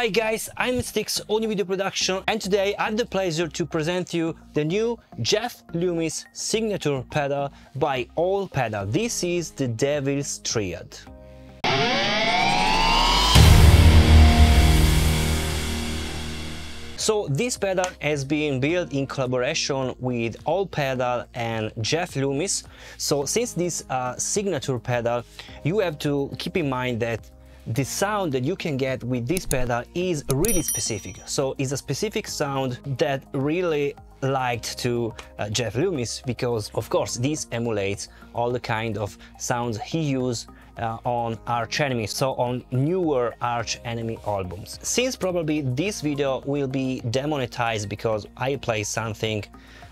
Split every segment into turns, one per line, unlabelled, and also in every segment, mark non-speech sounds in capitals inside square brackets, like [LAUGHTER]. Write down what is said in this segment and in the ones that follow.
Alright guys, I'm Steex Audio Video Production and today I have the pleasure to present you the new Jeff Loomis signature pedal by All Pedal. This is the Devil's Triad. So this pedal has been built in collaboration with All Pedal and Jeff Loomis. So since this uh, signature pedal, you have to keep in mind that the sound that you can get with this pedal is really specific. So it's a specific sound that really liked to uh, Jeff Loomis because of course this emulates all the kind of sounds he used uh, on Arch Enemy, so on newer Arch Enemy albums. Since probably this video will be demonetized because I play something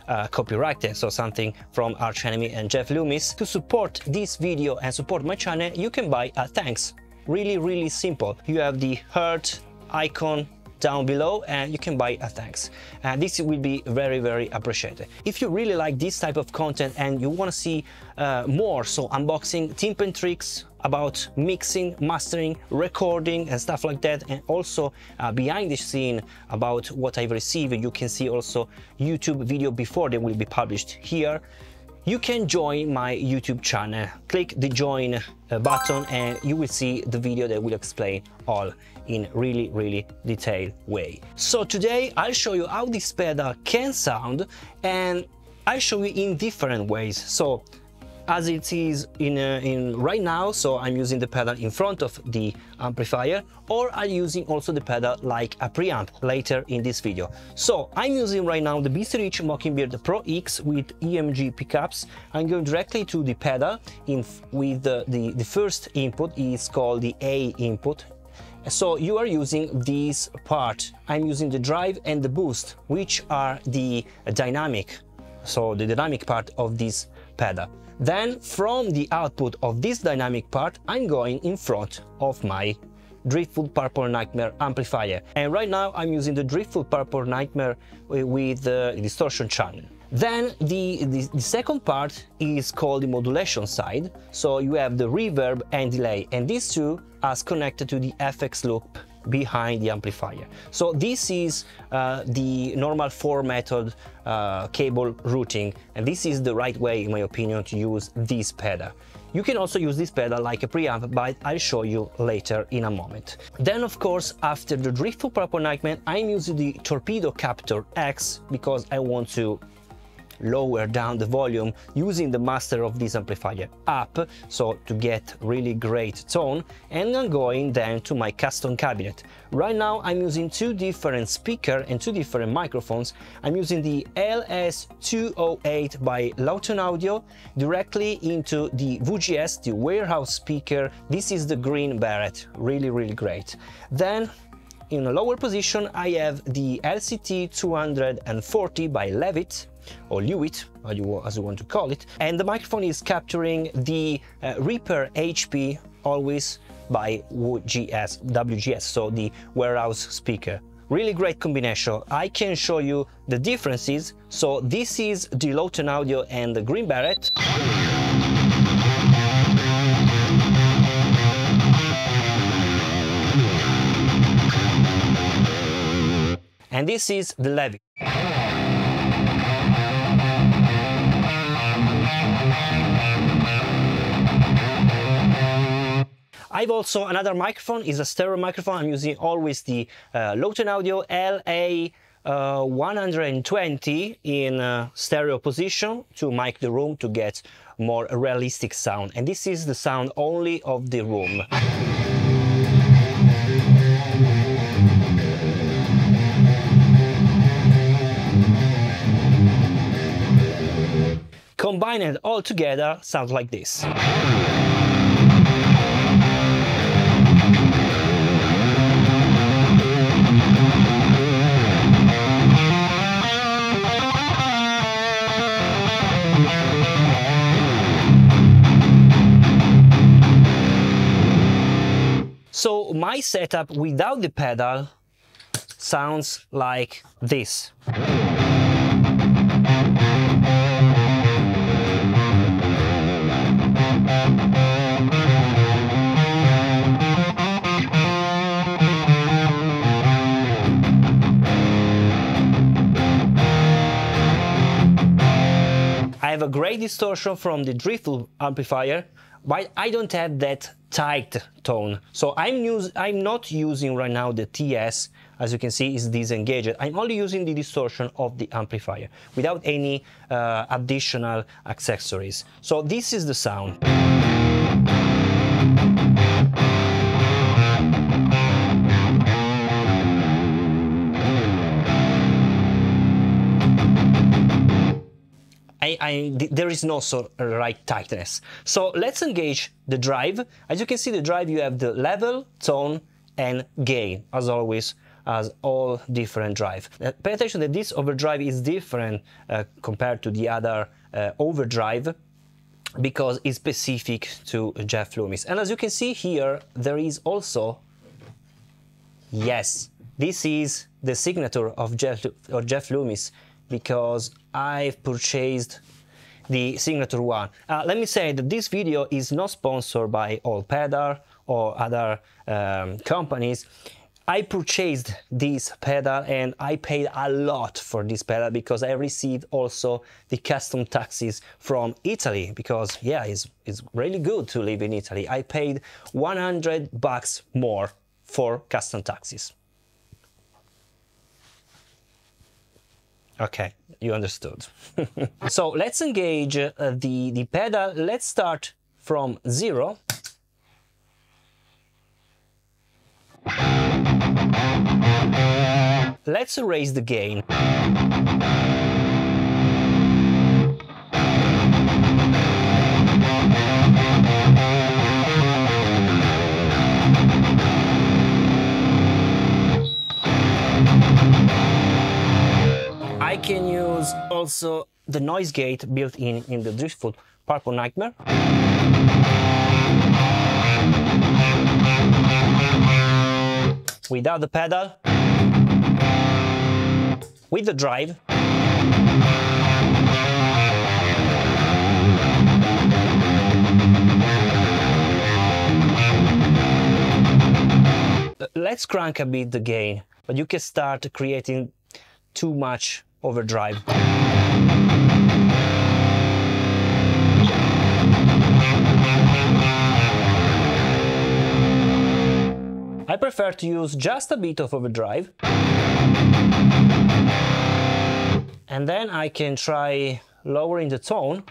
uh, copyrighted, so something from Arch Enemy and Jeff Loomis, to support this video and support my channel, you can buy a thanks really really simple. You have the heart icon down below and you can buy a thanks. And this will be very very appreciated. If you really like this type of content and you want to see uh, more so unboxing tip and tricks about mixing mastering recording and stuff like that and also uh, behind the scene about what i've received you can see also youtube video before they will be published here you can join my YouTube channel. Click the join uh, button and you will see the video that will explain all in really, really detailed way. So today I'll show you how this pedal can sound and I'll show you in different ways. So as it is in, uh, in right now, so I'm using the pedal in front of the amplifier, or I'm using also the pedal like a preamp later in this video. So I'm using right now the B.C. Rich Mockingbird Pro X with EMG pickups. I'm going directly to the pedal in, with the, the, the first input is called the A input so you are using this part. I'm using the drive and the boost, which are the dynamic, so the dynamic part of this pedal. Then from the output of this dynamic part, I'm going in front of my Driftwood Purple Nightmare amplifier. And right now I'm using the Driftwood Purple Nightmare uh, with uh, the distortion channel. Then the, the, the, second part is called the modulation side. So you have the reverb and delay and these two are connected to the FX loop behind the amplifier. So this is uh, the normal four method uh, cable routing and this is the right way in my opinion to use this pedal. You can also use this pedal like a preamp, but I'll show you later in a moment. Then of course, after the Driftwood Purple Nightmare, I'm using the Torpedo Captor X because I want to lower down the volume using the master of this amplifier up so to get really great tone and I'm going then to my custom cabinet. Right now I'm using two different speaker and two different microphones. I'm using the LS208 by Lauten Audio directly into the WGS the warehouse speaker. This is the green Beret really really great. Then in a lower position I have the LCT 240 by Levitt or Lewitt, as you, want to call it, and the microphone is capturing the uh, Reaper HP always by WGS, WGS, so the warehouse speaker. Really great combination. I can show you the differences. So this is the Lauten Audio and the Green Beret. And this is the Levitt. I've also another microphone, is a stereo microphone. I'm using always the uh, Lauten Audio LA uh, 120 in uh, stereo position to mic the room to get more realistic sound. And this is the sound only of the room. Combine it all together sounds like this. So my setup without the pedal sounds like this. Great distortion from the Driftwood amplifier, but I don't have that tight tone. So I'm, use, I'm not using right now the TS, as you can see is disengaged. I'm only using the distortion of the amplifier without any uh, additional accessories. So this is the sound. I, I, there is no sort of right tightness. So let's engage the drive. As you can see, the drive, you have the level, tone, and gain, as always, as all different drive. Uh, pay attention that this overdrive is different uh, compared to the other uh, overdrive because it's specific to Jeff Loomis. And as you can see here, there is also, yes, this is the signature of Jeff, of Jeff Loomis because I've purchased the signature one. Uh, let me say that this video is not sponsored by All Pedal or other um, companies. I purchased this pedal and I paid a lot for this pedal because I received also the custom taxes from Italy because yeah, it's, it's really good to live in Italy. I paid 100 bucks more for custom taxes. Okay, you understood. [LAUGHS] so let's engage uh, the, the pedal. Let's start from zero. Let's raise the gain. Also the noise gate built in in the Driftwood Purple Nightmare. Without the pedal, with the drive, let's crank a bit the gain, but you can start creating too much overdrive. I prefer to use just a bit of overdrive and then I can try lowering the tone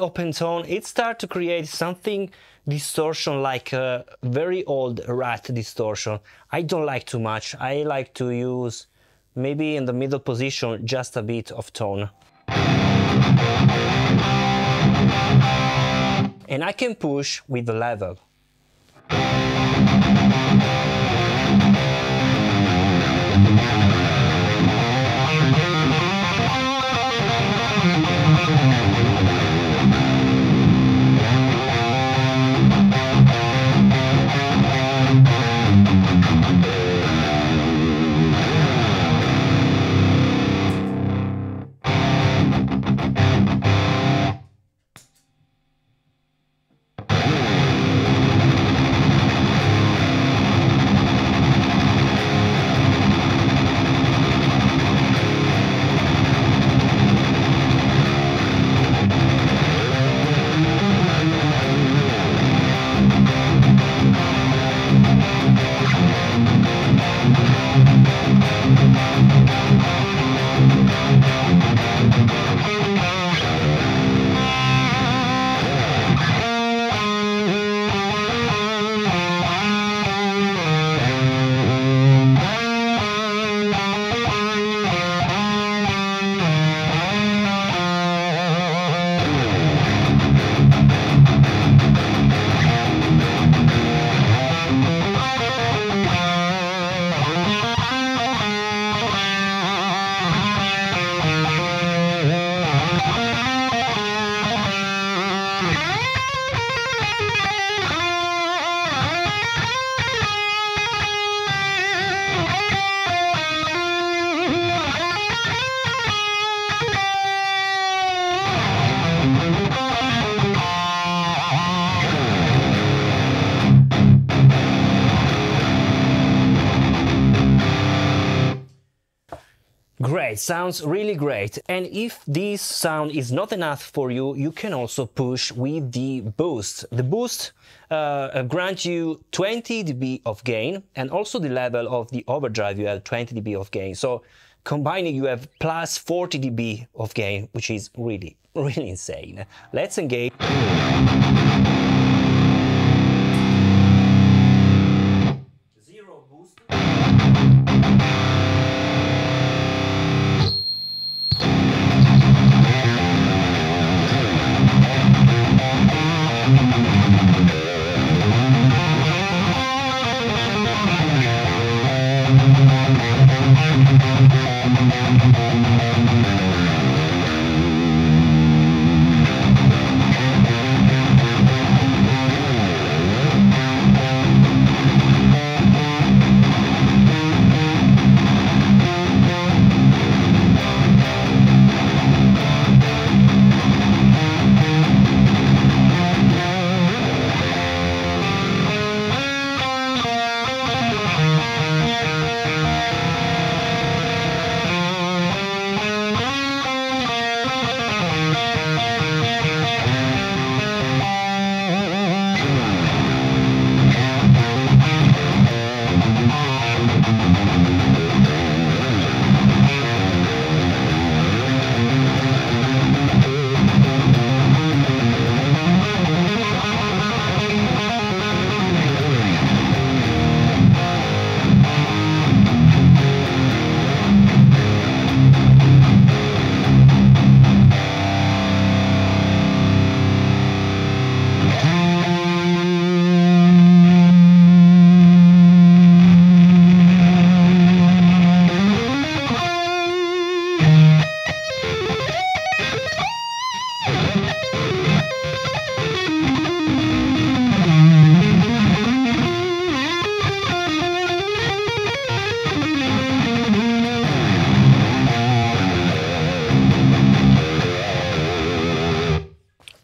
open tone, it starts to create something distortion like a very old rat distortion. I don't like too much. I like to use maybe in the middle position just a bit of tone. And I can push with the level. Sounds really great. And if this sound is not enough for you, you can also push with the boost. The boost uh, grants you 20 dB of gain and also the level of the overdrive you have 20 dB of gain. So combining you have plus 40 dB of gain, which is really, [LAUGHS] really insane. Let's engage.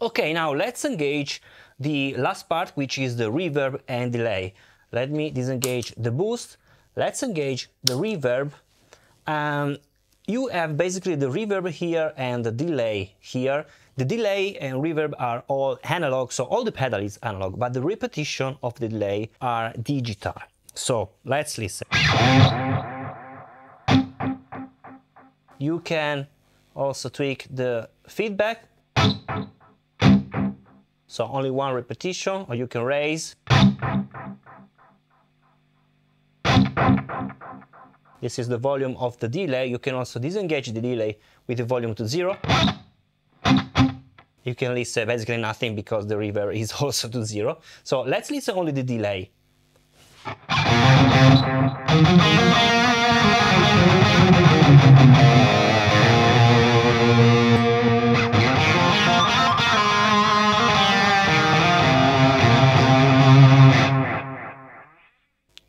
Okay, now let's engage the last part, which is the reverb and delay. Let me disengage the boost. Let's engage the reverb. Um, you have basically the reverb here and the delay here. The delay and reverb are all analog, so all the pedal is analog, but the repetition of the delay are digital. So let's listen. You can also tweak the feedback so only one repetition, or you can raise. This is the volume of the delay. You can also disengage the delay with the volume to zero. You can listen basically nothing because the reverb is [LAUGHS] also to zero. So let's listen only the delay.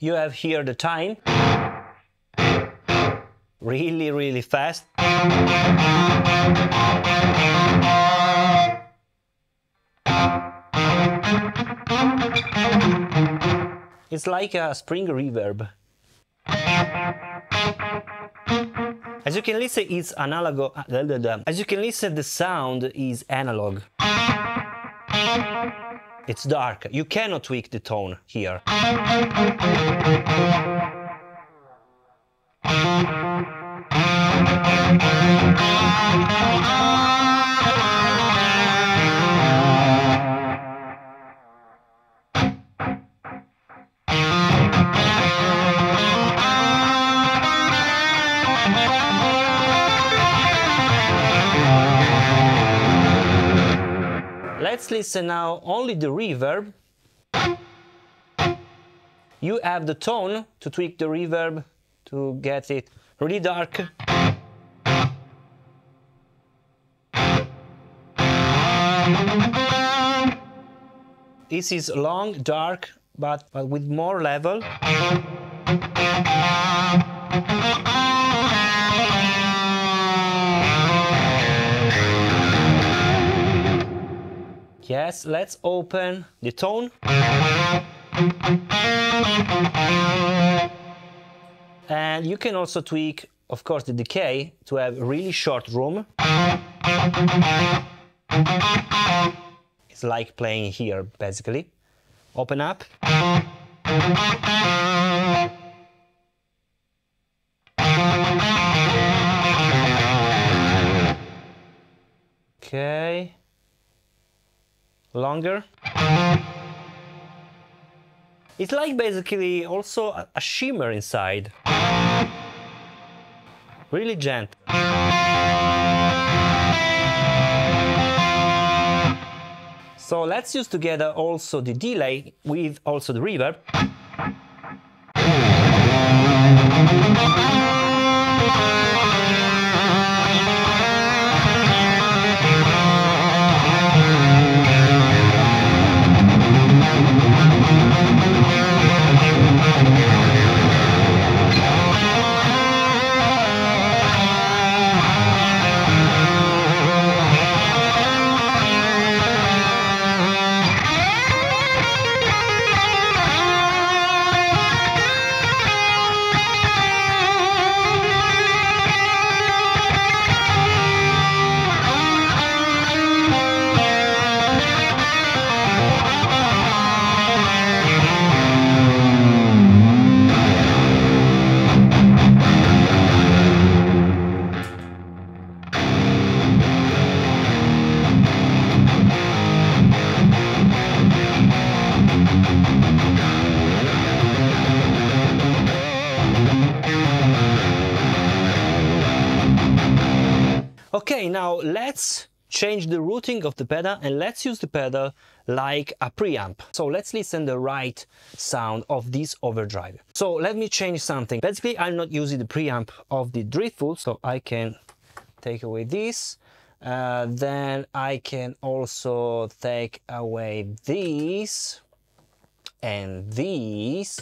You have here the time. Really really fast. It's like a spring reverb. As you can listen it's analog uh, as you can listen the sound is analog it's dark. You cannot tweak the tone here. Listen now only the reverb. You have the tone to tweak the reverb to get it really dark. This is long, dark, but, but with more level. Let's open the tone. And you can also tweak of course, the decay to have really short room. It's like playing here, basically. Open up. Okay. Longer. It's like basically also a, shimmer inside. Really gentle. So let's use together also the delay with also the reverb. Change the routing of the pedal and let's use the pedal like a preamp. So let's listen the right sound of this overdrive. So let me change something. Basically, I'm not using the preamp of the Driftwood, so I can take away this. Uh, then I can also take away this and this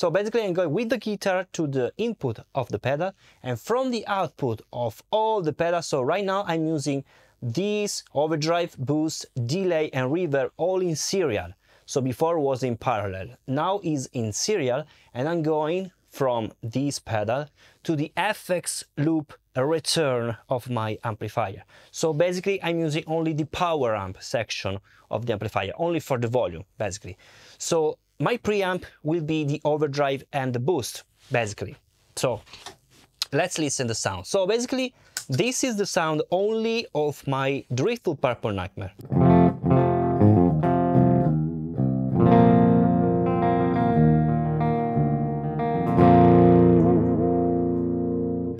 so basically I'm going with the guitar to the input of the pedal and from the output of all the pedals, so right now I'm using this overdrive, boost, delay and reverb all in serial. So before was in parallel, now is in serial and I'm going from this pedal to the FX loop return of my amplifier. So basically I'm using only the power amp section of the amplifier, only for the volume basically. So my preamp will be the overdrive and the boost, basically. So let's listen the sound. So basically, this is the sound only of my Driftwood Purple Nightmare.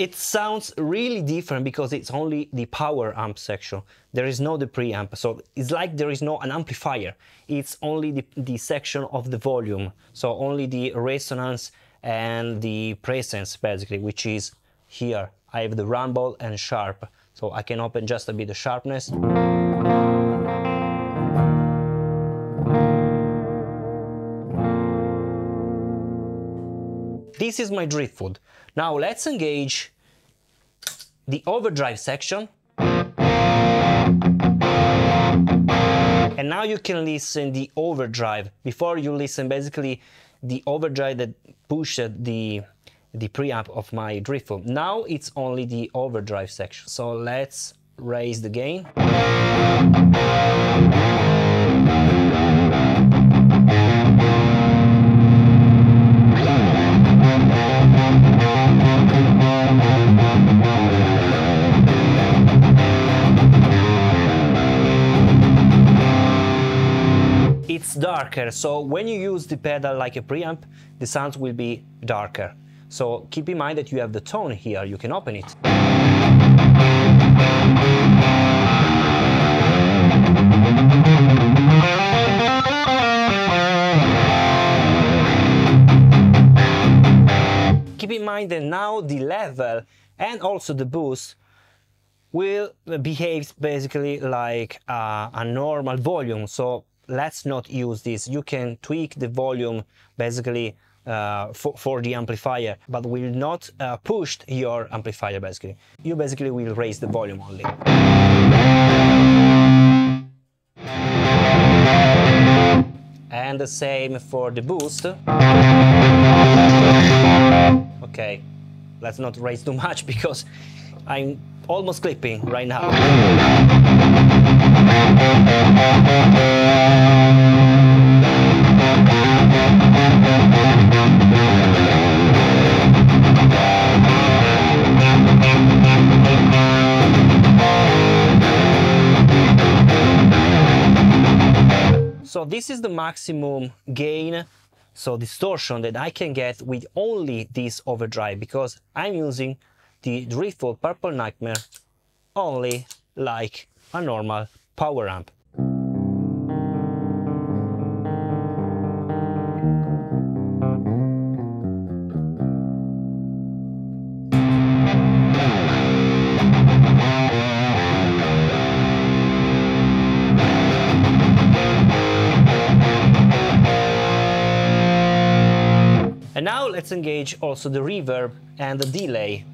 It sounds really different because it's only the power amp section. There is no the preamp, so it's like there is no an amplifier. It's only the, the section of the volume, so only the resonance and the presence basically, which is here. I have the rumble and sharp, so I can open just a bit of sharpness. This is my driftwood. Now let's engage the overdrive section. And now you can listen the overdrive. Before you listen basically the overdrive that pushed the, the preamp of my driftwood. Now it's only the overdrive section. So let's raise the gain. Darker. So when you use the pedal like a preamp, the sounds will be darker. So keep in mind that you have the tone here, you can open it. Keep in mind that now the level and also the boost will behave basically like a, a normal volume. So let's not use this. You can tweak the volume basically uh, for, for, the amplifier, but will not uh, push your amplifier basically. You basically will raise the volume only. And the same for the boost. Okay, let's not raise too much [LAUGHS] because I'm almost clipping right now. So this is the maximum gain, so distortion that I can get with only this overdrive because I'm using the Driftwood Purple Nightmare only like a normal power amp. And now let's engage also the reverb and the delay.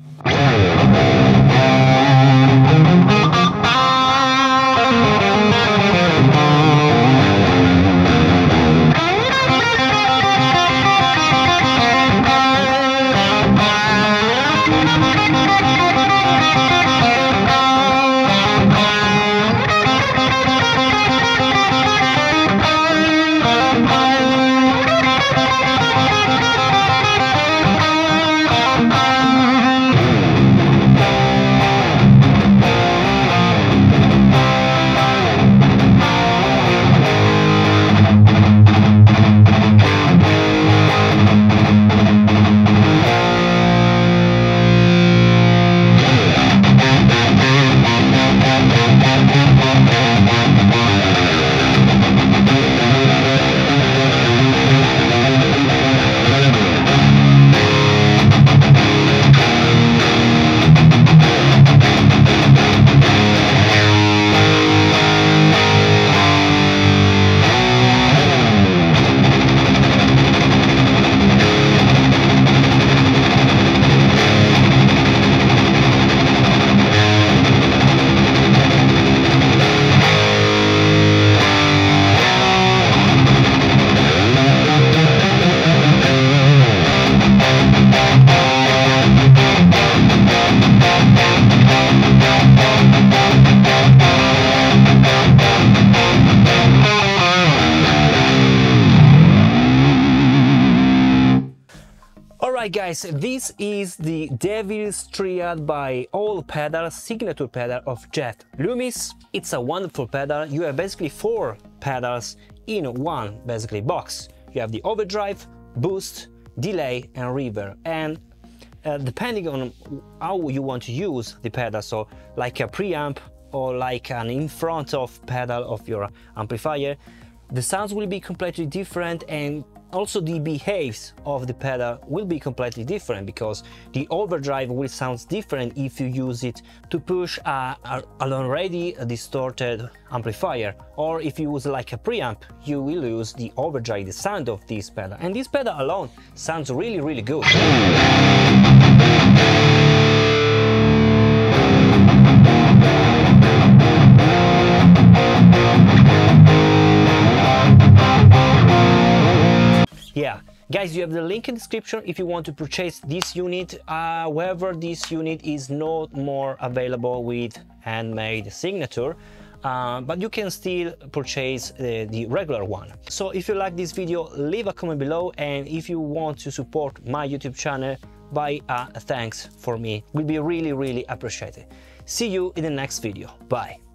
Alright guys, this is the Devil's Triad by All Pedal signature pedal of Jeff Loomis. It's a wonderful pedal. You have basically four pedals in one basically box. You have the overdrive, boost, delay and reverb and uh, depending on how you want to use the pedal, so like a preamp or like an in front of pedal of your amplifier, the sounds will be completely different and also the behaves of the pedal will be completely different because the overdrive will sound different if you use it to push a, a, an already distorted amplifier. Or if you use like a preamp you will use the overdrive the sound of this pedal and this pedal alone sounds really really good guys you have the link in description if you want to purchase this unit. However this unit is not more available with handmade signature uh, but you can still purchase uh, the regular one. So if you like this video leave a comment below and if you want to support my youtube channel by a thanks for me. Will be really really appreciated. See you in the next video. Bye